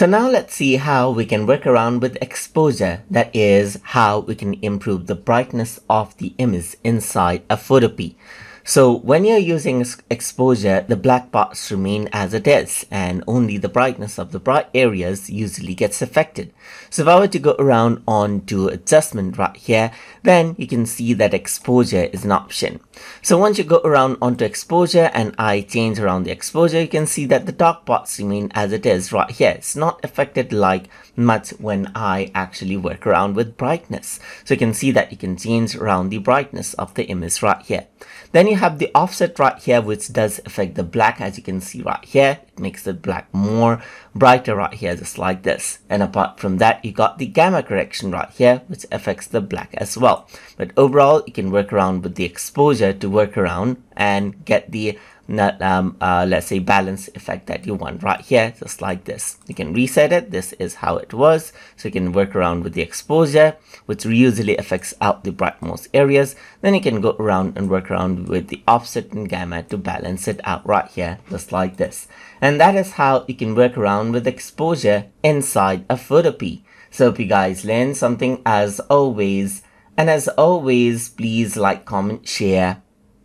So now let's see how we can work around with exposure. That is how we can improve the brightness of the image inside a photopea. So when you're using exposure, the black parts remain as it is and only the brightness of the bright areas usually gets affected. So if I were to go around on to adjustment right here, then you can see that exposure is an option. So once you go around onto exposure and I change around the exposure, you can see that the dark parts remain as it is right here. It's not affected like much when I actually work around with brightness. So you can see that you can change around the brightness of the image right here. Then you have the offset right here, which does affect the black as you can see right here. It makes the black more brighter right here, just like this. And apart from that, you got the gamma correction right here, which affects the black as well. But overall, you can work around with the exposure to work around and get the not um, uh, let's say balance effect that you want. Right here just like this. You can reset it. This is how it was so you can work around with the exposure which usually affects out the brightmost areas. Then you can go around and work around with the offset and gamma to balance it out right here just like this. And that is how you can work around with exposure inside a photopea so if you guys learn something. As always and as always please like comment share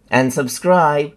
and subscribe